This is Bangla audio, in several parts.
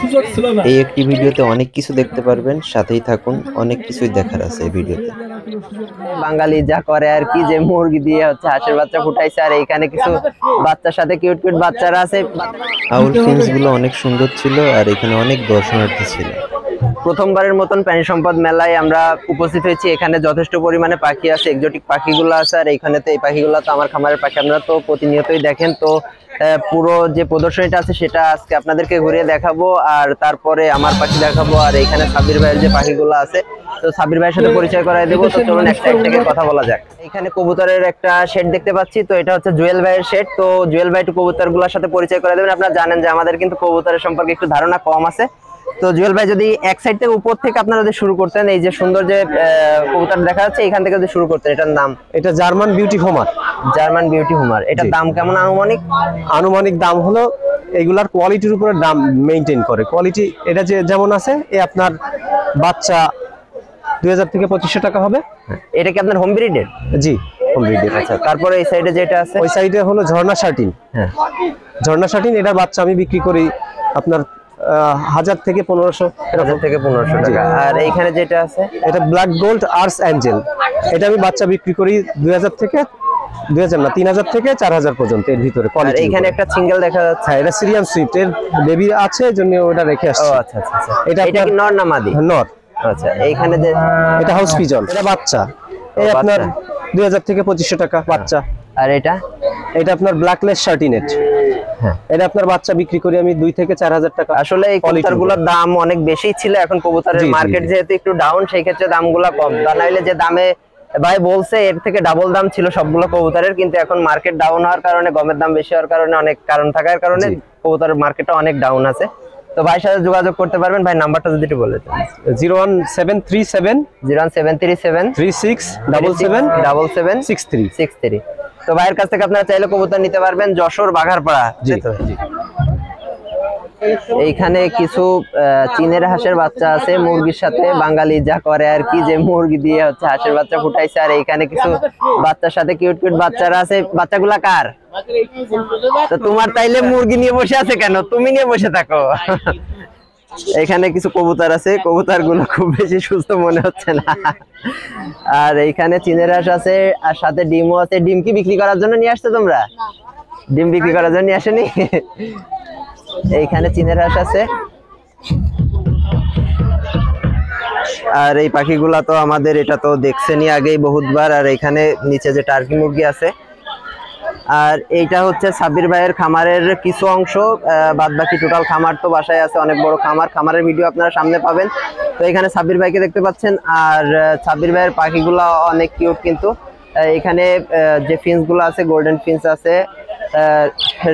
সুযোগ ছিল না। এই একটি ভিডিওতে অনেক কিছু দেখতে পারবেন সাথেই থাকুন অনেক কিছুই দেখার আছে এই ভিডিওতে। বাঙালি যা করে আর কি যে মুরগি দিয়ে হচ্ছে হাঁসের বাচ্চা ফুটাইছে আর এখানে কিছু বাচ্চার সাথে কিউট কিউট বাচ্চারা আছে। আউল ফিন্সগুলো অনেক সুন্দর ছিল আর এখানে অনেক দর্শনার্থী ছিল। প্রথমবারের মতন প্রাণী সম্পদ মেলায় আমরা উপস্থিত হয়েছি। এখানে যথেষ্ট পরিমাণে পাখি আছে এক্সোটিক পাখিগুলো আছে আর এখানে তো এই পাখিগুলো তো আমার খামারের পাখি। আপনারা তো প্রতিনিয়তই দেখেন তো পুরো যে প্রদর্শনীটা আছে সেটা আজকে আপনাদেরকে ঘুরিয়ে দেখাবো আর তারপরে আমার পাখি দেখাবো আর এখানে সাবির ভাইয়ের যে পাখিগুলো আছে তো সাবির ভাইয়ের সাথে পরিচয় করাই দেবো তো চলুন একটা এক থেকে কথা বলা যাক। এখানে কবুতরের একটা শেড দেখতে পাচ্ছি তো এটা হচ্ছে জুয়েল ভাইয়ের শেড তো জুয়েল ভাই একটু কবুতরগুলোর সাথে পরিচয় করে দেবেন। আপনারা জানেন যে আমাদের কিন্তু কবুতরের সম্পর্কে একটু ধারণা কম আছে তো জুয়েল ভাই যদি এক সাইড থেকে উপর থেকে আপনারা যদি শুরু করতেন এই যে সুন্দর যে কবুতর দেখা যাচ্ছে এখান থেকে যদি শুরু করতেন এটার নাম? এটা German beauty homer. German beauty homer. এটার দাম কেমন আনুমানিক? আনুমানিক দাম হলো এগুলার কোয়ালিটির উপরে দাম মেনটেন করে। কোয়ালিটি এটা যে যেমন আছে এ আপনার বাচ্চা দুই হাজার থেকে পঁচিশশো টাকা হবে। এটা কি আপনার হোম ব্রিডের জি হোম ব্রিডের আচ্ছা তারপরে এই সাইডে যেটা আছে? ওই সাইডে হলো ঝর্ণা শার্টিন। হ্যাঁ। ঝর্ণা শার্টিন এটার বাচ্চা আমি বিক্রি করি আপনার হাজার থেকে পনেরোশো হাজার থেকে পনেরোশো টাকা। আর এইখানে যেটা আছে? এটা ব্ল্যাক গোল্ড আর্টস অ্যাঞ্জেল এটা আমি বাচ্চা বিক্রি করি দুই হাজার থেকে দুই হাজার না তিন হাজার থেকে চার হাজার পর্যন্ত এর ভিতরে আর এইখানে একটা সিঙ্গেল দেখা যাচ্ছে। হ্যাঁ এটা সিরিয়ান সুইফট এর বেবি আছে জন্য ওটা রেখে আচ্ছা আচ্ছা আচ্ছা। এটা এটা কি নর না মাদি? নর। আচ্ছা এইখানে যে এটা হাউস পিজন এটা বাচ্চা। এই আপনার দুই হাজার থেকে পঁচিশশো টাকা বাচ্চা। আর এটা? এটা আপনার ব্ল্যাকলেস শার্টিনেট। এটা আপনার বাচ্চা বিক্রি করি আমি দুই থেকে চার হাজার টাকা আসলে এই কবুতরগুলোর দাম অনেক বেশি ছিল এখন কবুতরের মার্কেট যেহেতু একটু ডাউন সেই ক্ষেত্রে দামগুলো কম। তা নাইলে যে দামে ভাই বলছে এর থেকে ডাবল দাম ছিল সবগুলো কবুতরের কিন্তু এখন মার্কেট ডাউন হওয়ার কারণে গমের দাম বেশি হওয়ার কারণে অনেক কারণ থাকার কারণে। কবুতরের মার্কেটটা অনেক ডাউন আছে। তো ভাইয়ের সাথে যোগাযোগ করতে পারবেন। ভাই নাম্বারটা যদি একটু বলে দেন। Zero one seven three seven zero one seven three seven three six double seven double seven six three. Six three. তো ভাইয়ের কাছ থেকে আপনারা চাইলে কবুতর নিতে পারবেন যশোর বাঘারপাড়া এইখানে কিছু চীনের হাঁসের বাচ্চা আছে মুরগির সাথে বাঙালি যা করে আর কি যে মুরগি দিয়ে হচ্ছে হাঁসের বাচ্চা ফুটাইছে। আর এইখানে কিছু বাচ্চার সাথে কিউট কিউট বাচ্চারা আছে। বাচ্চাগুলা কার? তো তোমার তাইলে মুরগি নিয়ে বসে আছে কেন? তুমি নিয়ে বসে থাকো। এখানে কিছু কবুতর আছে কবুতরগুলো খুব বেশি সুস্থ মনে হচ্ছে না। আর এইখানে চীনের হাঁস আছে, আর সাথে ডিমও আছে। ডিম কি বিক্রি করার জন্য নিয়ে আসছো তোমরা? ডিম বিক্রি করার জন্য নিয়ে আসেনি? এইখানে চীনের হাঁস আছে। আর এই পাখিগুলা তো আমাদের, এটা তো দেখছেনি আগেই বহুতবার। আর এখানে নিচে যে টার্কি মুরগি আছে আর এইটা হচ্ছে সাব্বির ভাইয়ের খামারের কিছু অংশ বাদ বাকি টোটাল খামার তো বাসায় আছে অনেক বড় খামার। খামারের ভিডিও আপনারা সামনে পাবেন। তো এখানে সাব্বির ভাইকে দেখতে পাচ্ছেন আর আহ, সাব্বির ভাইয়ের পাখিগুলো অনেক কিউট কিন্তু। এখানে যে ফিন্সগুলো আছে গোল্ডেন ফিন্স আছে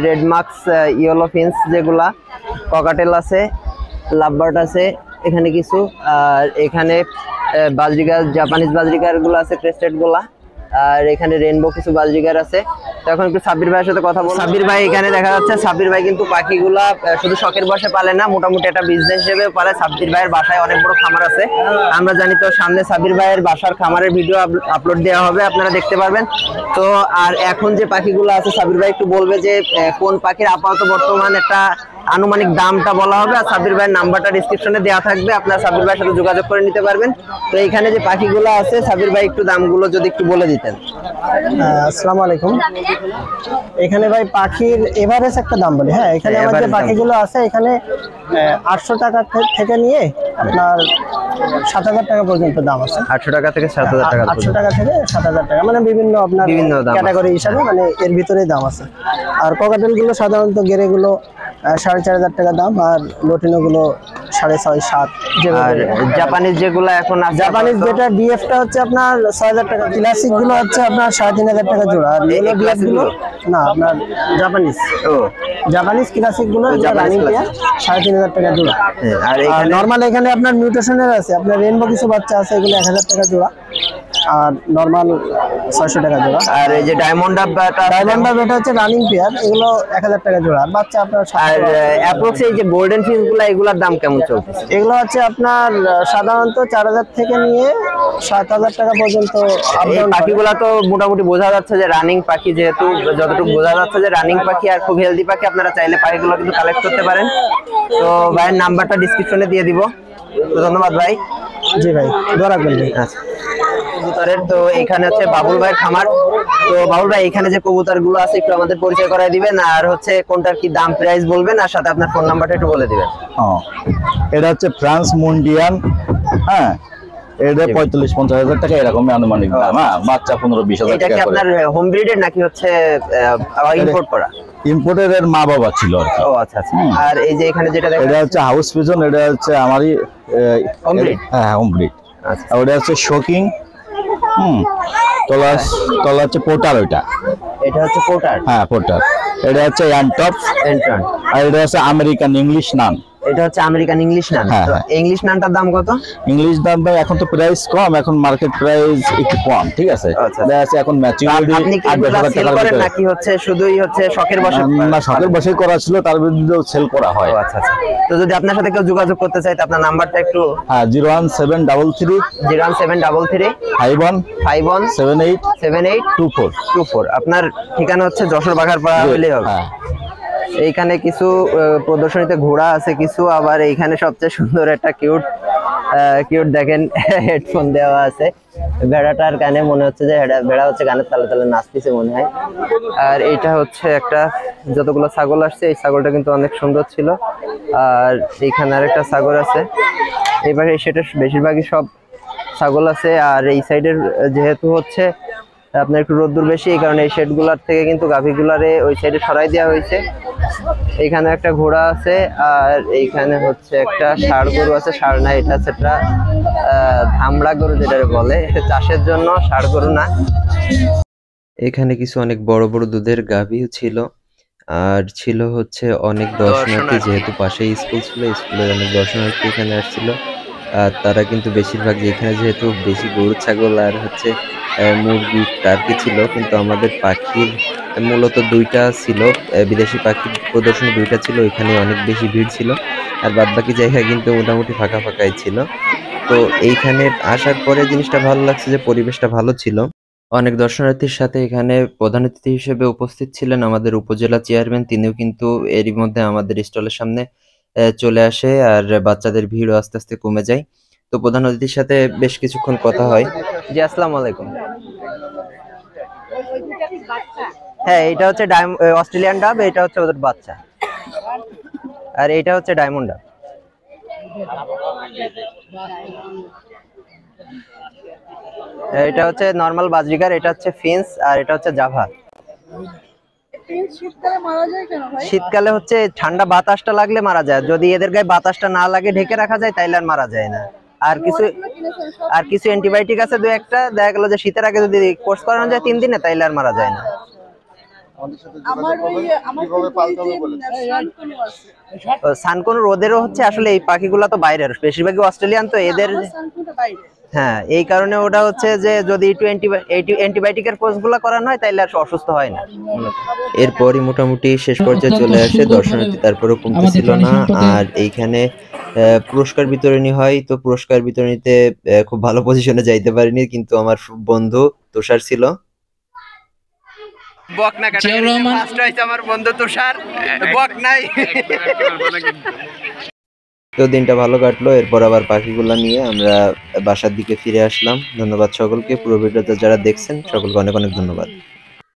রেড মার্কস ইয়েলো ফিন্স যেগুলা ককাটেল আছে লাভবার্ড আছে এখানে কিছু। আর এখানে আহ, বাজরিগার জাপানিজ বাজরিগারগুলো আছে ক্রেস্টেডগুলা। আর এখানে রেনবো কিছু বাজরিগার আছে। তো এখন একটু সাব্বির ভাইয়ের সাথে কথা বলব। সাব্বির ভাই এখানে দেখা যাচ্ছে, সাব্বির ভাই কিন্তু পাখিগুলা শুধু শখের বসে পালে না, মোটামুটি একটা বিজনেস হিসেবে পালে। সাব্বির ভাইয়ের বাসায় অনেক বড় খামার আছে। আমরা জানি তো সামনে সাব্বির ভাইয়ের বাসার খামারের ভিডিও আপলোড দেওয়া হবে, আপনারা দেখতে পারবেন। তো আর এখন যে পাখিগুলো আছে, সাব্বির ভাই একটু বলবে যে কোন পাখির আপাতত বর্তমান একটা আনুমানিক দামটা বলা হবে আর সাব্বির ভাইয়ের নাম্বারটা ডিসক্রিপশনে দেওয়া থাকবে। আপনারা সাব্বির ভাইয়ের সাথে যোগাযোগ করে নিতে পারবেন। তো এইখানে যে পাখিগুলো আছে সাব্বির ভাই একটু দামগুলো যদি একটু বলে দিতেন। আহ, আসসালামু আলাইকুম। এখানে ভাই পাখির এভারেজ একটা দাম বলি। হ্যাঁ এখানে হ্যাঁ, আমার যে পাখিগুলো আছে এখানে আটশো টাকা থেকে নিয়ে আপনার সাত হাজার টাকা পর্যন্ত দাম আছে। আটশো টাকা থেকে সাত হাজার টাকা আটশো টাকা থেকে সাত হাজার টাকা। মানে বিভিন্ন আপনার বিভিন্ন। ক্যাটাগরি হিসাবে মানে এর ভিতরেই দাম আছে। আর ককাটেলগুলো সাধারণত গেরেগুলো সাড়ে চার হাজার টাকা দাম আর লোটিনো গুলো সাড়ে ছয় সাত আর জাপানিজ যেগুলো এখন জাপানিজ যেটা ডিএফটা হচ্ছে আপনার ছয় হাজার টাকা। ক্লাসিকগুলো হচ্ছে আপনার সাড়ে তিন হাজার টাকা জোড়া। আর ডিএফগুলো? না আপনার জাপানিজ ও। জাপানিজ ক্লাসিকগুলো রানিং পেয়ার সাড়ে তিন হাজার টাকা জোড়া। হ্যাঁ, আর নর্মাল এখানে আপনার মিউটেশনের আছে। আপনার রেনবো কিছু বাচ্চা আছে এগুলো এক হাজার টাকা জোড়া। আর নর্মাল ছয়শো টাকা জোড়া। আর এই যে ডায়মন্ড ডায়মন্ড হচ্ছে রানিং পেয়ার এগুলো এক হাজার টাকা জোড়া। বাচ্চা আপনার আর অ্যাপ্রক্স এই যে গোল্ডেন ফিসগুলা এগুলার দাম কেমন চলতেছে। এগুলো হচ্ছে আপনার সাধারণত চার হাজার থেকে নিয়ে সাত হাজার টাকা পর্যন্ত down তো মোটামুটি বোঝা যাচ্ছে যে রানিং পাখি যেহেতু যতটুকু বোঝা যাচ্ছে যে রানিং পাখি আর খুব হেলদি পাখি আপনারা চাইলে পাখিগুলো কিন্তু কালেক্ট করতে পারেন। তো ভাইয়ের নাম্বারটা ডিসক্রিপশনে দিয়ে দিব। তো ধন্যবাদ ভাই। জি ভাই দোয়া রাখবেন আচ্ছা। তো এখানে হচ্ছে বাবুল ভাইয়ের খামার। তো বাবুল ভাই এখানে যে কবুতরগুলো আছে একটু আমাদের পরিচয় করাই দিবেন আর হচ্ছে কোনটার কি দাম প্রাইস বলবেন আর সাথে আপনার ফোন নাম্বারটা একটু বলে দিবেন। হ্যাঁ। এটা হচ্ছে ফ্রান্স মুন্ডিয়ান হ্যাঁ? এটা পঁয়তাল্লিশ পঞ্চাশ হাজার টাকা আনুমানিক দাম হ্যাঁ? বাচ্চা পনেরো বিশ হাজার এটা কি টাকা আপনার হোম ব্রিডের নাকি হচ্ছে ইম্পোর্ট করা? ইম্পোর্টের এর মা বাবা ছিল আর কি। ও আচ্ছা আচ্ছা। আর এই যে এখানে যেটা এটা হচ্ছে হাউস পিজন এটা হচ্ছে আমারই breed? হ্যাঁ হোম ব্রিড আচ্ছা। ওটা হচ্ছে শোকিং হুম। তলা তলা হচ্ছে পোর্টাল ওইটা। এটা হচ্ছে পোর্টাল হ্যাঁ পোর্টাল এটা হচ্ছে অ্যান্টপ আর এটা হচ্ছে আমেরিকান ইংলিশ নান এটা হচ্ছে আমেরিকান ইংলিশ নান। হ্যাঁ, হ্যাঁ। ইংলিশ নানটার দাম কত? ইংলিশ দাম দাম এখন তো প্রাইস কম এখন মার্কেট প্রাইস একটু কম ঠিক আছে? আচ্ছা। এখন ম্যাচিউরিটি আপনি কি সেল করেন নাকি হচ্ছে শুধুই হচ্ছে শখের বসে? না শখের বসে করা ছিল তার বিরুদ্ধেও সেল করা হয়। আচ্ছা আচ্ছা। তো যদি আপনার সাথে কেউ যোগাযোগ করতে চায় তো আপনার নাম্বারটা একটু হ্যাঁ zero one seven double three zero one seven double three five one five one seven eight seven eight two four two four আপনার ঠিকানা হচ্ছে যশোর বাঘারপাড়া হলেই হবে। হ্যাঁ। এইখানে কিছু প্রদর্শনীতে ঘোড়া আছে কিছু, আবার এইখানে সবচেয়ে সুন্দর একটা কিউট কিউট দেখেন হেডফোন দেওয়া আছে। ভেড়াটার গানে মনে হচ্ছে যে ভেড়া হচ্ছে গানের তালে তালে নাচতেছে মনে হয়। আর এইটা হচ্ছে একটা, যতগুলো ছাগল আসছে, এই ছাগলটা কিন্তু অনেক সুন্দর ছিল। আর এইখানে আর একটা ছাগল আছে। এবারে সেটা বেশিরভাগই সব ছাগল আছে, আর এই সাইডের যেহেতু হচ্ছে আপনার একটু রোদ্দুর বেশি এই কারণে এই শেডগুলার থেকে কিন্তু গাভীগুলারে ওই সাইডে সরাই দেওয়া হয়েছে। এইখানে একটা ঘোড়া আছে আর এইখানে হচ্ছে একটা ষাড় গরু আছে ষাড় না এটা হচ্ছে একটা ধামড়া গরু যেটা বলে। এটা চাষের জন্য ষাড় গরু না। এখানে কিছু অনেক বড় বড় দুধের গাভীও ছিল আর ছিল হচ্ছে অনেক দর্শনার্থী যেহেতু পাশেই স্কুল ছিল স্কুলের অনেক দর্শনার্থী এখানে আসছিল। আর তারা কিন্তু বেশিরভাগ যেখানে যেহেতু বেশি গরু, ছাগল আর হচ্ছে মুরগি টার্কি ছিল? কিন্তু আমাদের পাখির মূলত দুইটা ছিল। বিদেশি পাখির প্রদর্শনী দুইটা ছিল এখানে অনেক বেশি ভিড় ছিল। আর বাদ বাকি জায়গা কিন্তু মোটামুটি ফাঁকা ফাঁকাই ছিল। তো এইখানে আসার পরে জিনিসটা ভালো লাগছে যে পরিবেশটা ভালো ছিল। অনেক দর্শনার্থীর সাথে এখানে প্রধান অতিথি হিসেবে উপস্থিত ছিলেন আমাদের উপজেলা চেয়ারম্যান। তিনিও কিন্তু এরই মধ্যে আমাদের স্টলের সামনে চলে আসে আর বাচ্চাদের ভিড়ও আস্তে আস্তে কমে যায়। তো প্রধান অতিথির সাথে বেশ কিছুক্ষণ কথা হয়। জি, আসসালামু আলাইকুম। হ্যাঁ এটা হচ্ছে অস্ট্রেলিয়ান ডাব, এটা হচ্ছে ওদের বাচ্চা। আর এটা হচ্ছে ডায়মন্ড ডাব। এটা হচ্ছে নর্মাল বাজরিকার এটা হচ্ছে ফিন্স, আর এটা হচ্ছে জাভা। শীতকালে মারা যায় কেন ভাই? শীতকালে হচ্ছে ঠান্ডা বাতাসটা লাগলে মারা যায়। যদি এদের গায়ে বাতাসটা না লাগে ঢেকে রাখা যায় তাইলে আর মারা যায় না। আর কিছু আর কিছু অ্যান্টিবায়োটিক আছে দু একটা। দেখা গেল যে শীতের আগে যদি কোর্স করানো যায় তিন দিনে তাইলে আর মারা যায় না। সানকোন রোদেরও হচ্ছে আসলে এই পাখিগুলো তো বাইরের। বেশিরভাগই অস্ট্রেলিয়ান তো এদের হ্যাঁ এই কারণে ওটা হচ্ছে যে যদি একটু অ্যান্টিবায়োটিকের কোর্সগুলো করানো হয় তাইলে আর অসুস্থ হয় না। এরপরই মোটামুটি শেষ পর্যায়ে চলে আসে দর্শনার্থী তারপরেও কমতেছিল না। আর এইখানে আহ, পুরস্কার বিতরণী হয় তো পুরস্কার বিতরণীতে খুব ভালো পজিশনে যাইতে পারিনি কিন্তু আমার বন্ধু তুষার ছিল। বক না কাটা ফার্স্ট হয়েছে আমার বন্ধু তুষার। বক নাই। তো দিনটা ভালো কাটলো, এরপর আবার পাখিগুলো নিয়ে আমরা বাসার দিকে ফিরে আসলাম। ধন্যবাদ সকলকে, পুরো ভিডিওতে যারা দেখছেন, সকলকে অনেক অনেক ধন্যবাদ।